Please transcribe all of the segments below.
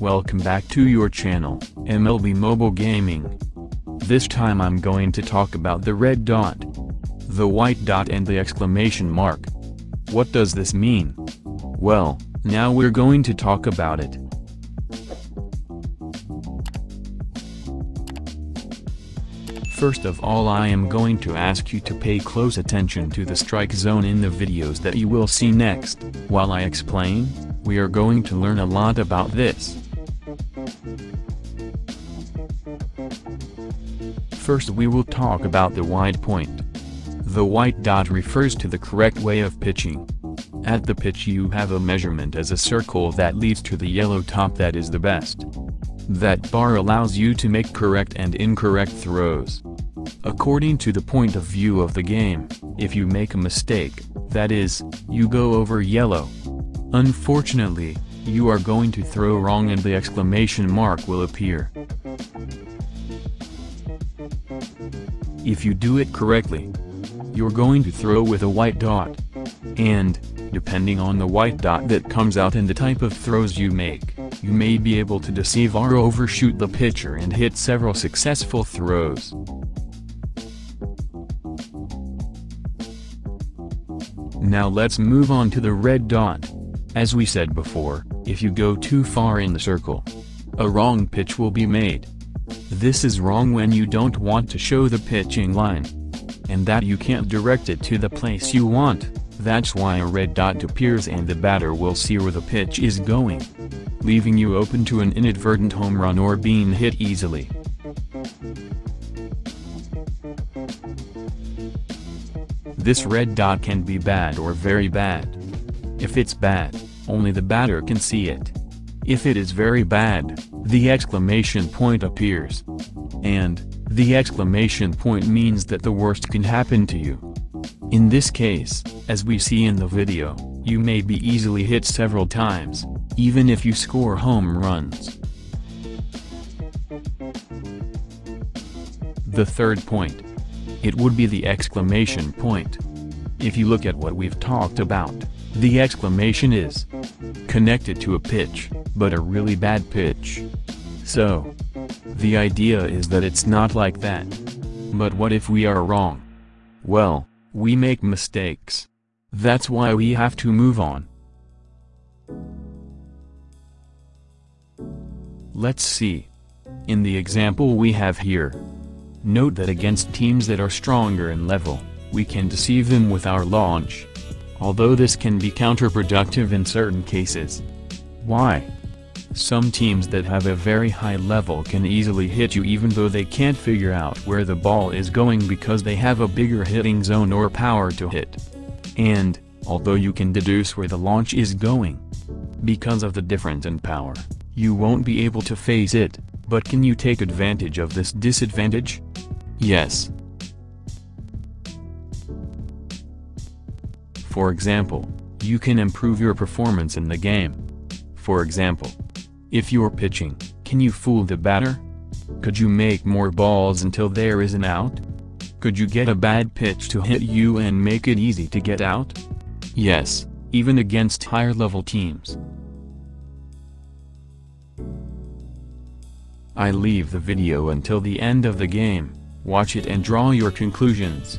Welcome back to your channel, MLB Mobile Gaming. This time I'm going to talk about the red dot, the white dot and the exclamation mark. What does this mean? Well, now we're going to talk about it. First of all I am going to ask you to pay close attention to the strike zone in the videos that you will see next. While I explain, we are going to learn a lot about this. First we will talk about the wide point. The white dot refers to the correct way of pitching. At the pitch you have a measurement as a circle that leads to the yellow top that is the best. That bar allows you to make correct and incorrect throws. According to the point of view of the game, if you make a mistake, that is, you go over yellow. Unfortunately, you are going to throw wrong and the exclamation mark will appear. If you do it correctly, you're going to throw with a white dot. And, depending on the white dot that comes out and the type of throws you make, you may be able to deceive or overshoot the pitcher and hit several successful throws. Now let's move on to the red dot. As we said before, if you go too far in the circle, a wrong pitch will be made. This is wrong when you don't want to show the pitching line. And that you can't direct it to the place you want, that's why a red dot appears and the batter will see where the pitch is going. Leaving you open to an inadvertent home run or being hit easily. This red dot can be bad or very bad. If it's bad, only the batter can see it. If it is very bad, the exclamation point appears. And, the exclamation point means that the worst can happen to you. In this case, as we see in the video, you may be easily hit several times, even if you score home runs. The third point. It would be the exclamation point. If you look at what we've talked about, the exclamation is connected to a pitch, but a really bad pitch. So, the idea is that it's not like that. But what if we are wrong? Well, we make mistakes. That's why we have to move on. Let's see. In the example we have here, Note that against teams that are stronger in level, we can deceive them with our launch. Although this can be counterproductive in certain cases. Why? Some teams that have a very high level can easily hit you even though they can't figure out where the ball is going because they have a bigger hitting zone or power to hit. And, although you can deduce where the launch is going, because of the difference in power, you won't be able to face it, but can you take advantage of this disadvantage? Yes. For example, you can improve your performance in the game. For example, if you're pitching, can you fool the batter? Could you make more balls until there is an out? Could you get a bad pitch to hit you and make it easy to get out? Yes, even against higher level teams. I leave the video until the end of the game, watch it and draw your conclusions.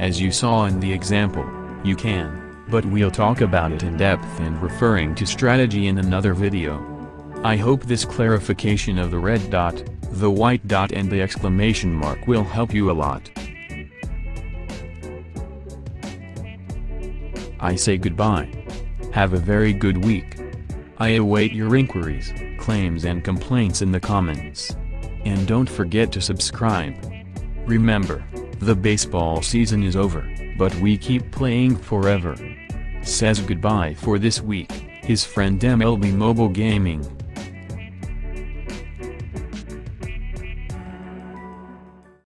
As you saw in the example, you can, but we'll talk about it in depth and referring to strategy in another video. I hope this clarification of the red dot, the white dot and the exclamation mark will help you a lot. I say goodbye. Have a very good week. I await your inquiries, claims and complaints in the comments. And don't forget to subscribe. Remember, the baseball season is over, but we keep playing forever. Says goodbye for this week, his friend MLB Mobile Gaming.